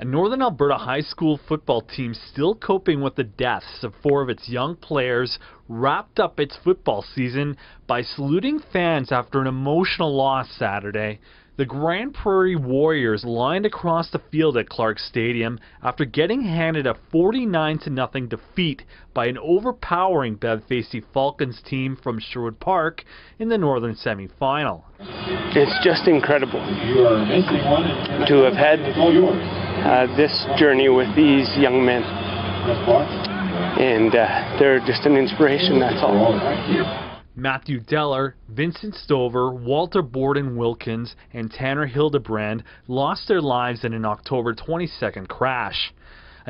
A Northern Alberta high school football team still coping with the deaths of four of its young players wrapped up its football season by saluting fans after an emotional loss Saturday. The Grande Prairie Warriors lined across the field at Clarke Stadium after getting handed a 49 0 defeat by an overpowering Bev-Facey Falcons team from Sherwood Park in the Northern semi-final. It's just incredible to have had uh, this journey with these young men. And uh, they're just an inspiration, that's all. Matthew Deller, Vincent Stover, Walter Borden Wilkins, and Tanner Hildebrand lost their lives in an October 22nd crash.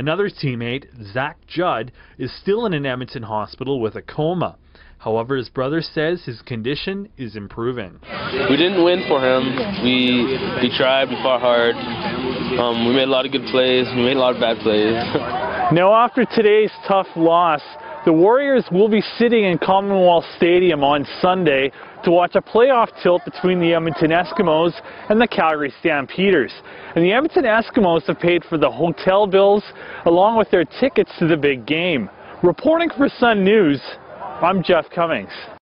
Another teammate, Zach Judd, is still in an Edmonton hospital with a coma. However, his brother says his condition is improving. We didn't win for him. We we tried, we fought hard. Um, we made a lot of good plays. We made a lot of bad plays. now, after today's tough loss, the Warriors will be sitting in Commonwealth Stadium on Sunday to watch a playoff tilt between the Edmonton Eskimos and the Calgary Stampeders. And the Edmonton Eskimos have paid for the hotel bills along with their tickets to the big game. Reporting for Sun News, I'm Jeff Cummings.